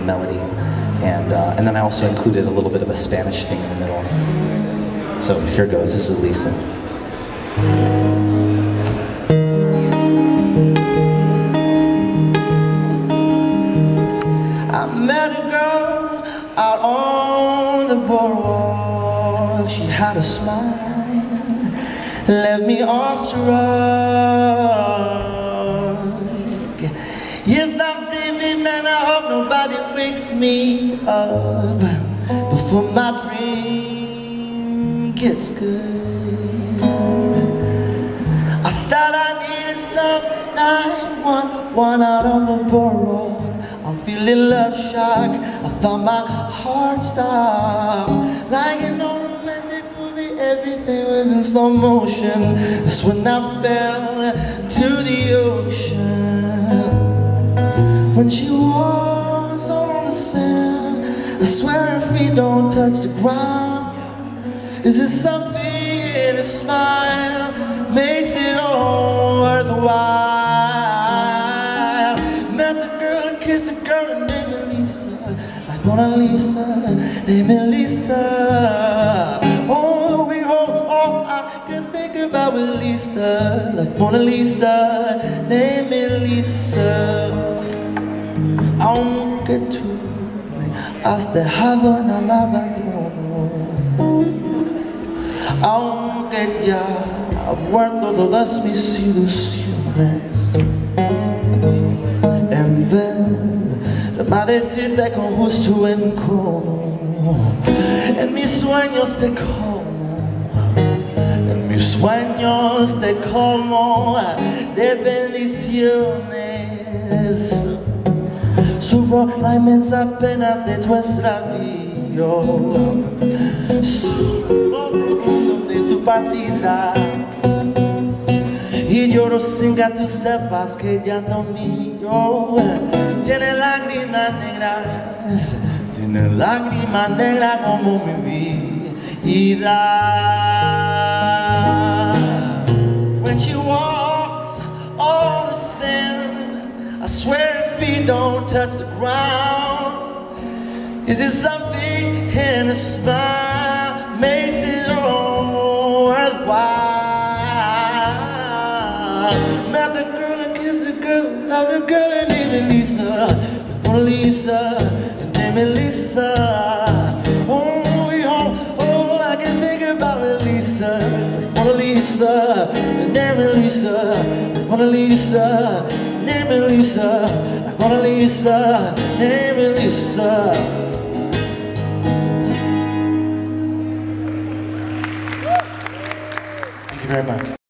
the melody. And, uh, and then I also included a little bit of a Spanish thing in the middle. So here goes. This is Lisa. I met a girl out on the boardwalk. She had a smile, left me awestruck. If me up before my dream gets good. I thought I needed some 911 out on the boardwalk. I'm feeling love shock. I thought my heart stopped. Like in a romantic movie, everything was in slow motion. That's when I fell to the ocean. When she the I swear her feet don't touch the ground. Is it something in a smile makes it all worthwhile? Met the girl and kissed a girl named Elisa, like Mona Lisa, named Elisa. Oh, all the way home, all I can think about is Lisa, like Mona Lisa, named Elisa. Aunque tú me has dejado en el abandono aunque ya ha muerto todas mis ilusiones. En vez de maldecirte con justo encono, en mis sueños te como, en mis sueños te como de bendiciones. Inmensa pena de extravío. Sufro profundo de tu partida. Y lloro sin que tú sepas que el llanto mío tiene lágrimas negras, tiene lágrimas negras como mi vida. When she walks on the sand, I swear feet don't touch the ground. Is it something in a smile makes it all worthwhile? Met the girl and kissed the girl, now the girl and named Lisa, Mona Lisa, named Lisa. Lisa, Mona Lisa, and named Lisa, Mona Lisa, named Lisa, Mona Lisa, named Lisa. Thank you very much.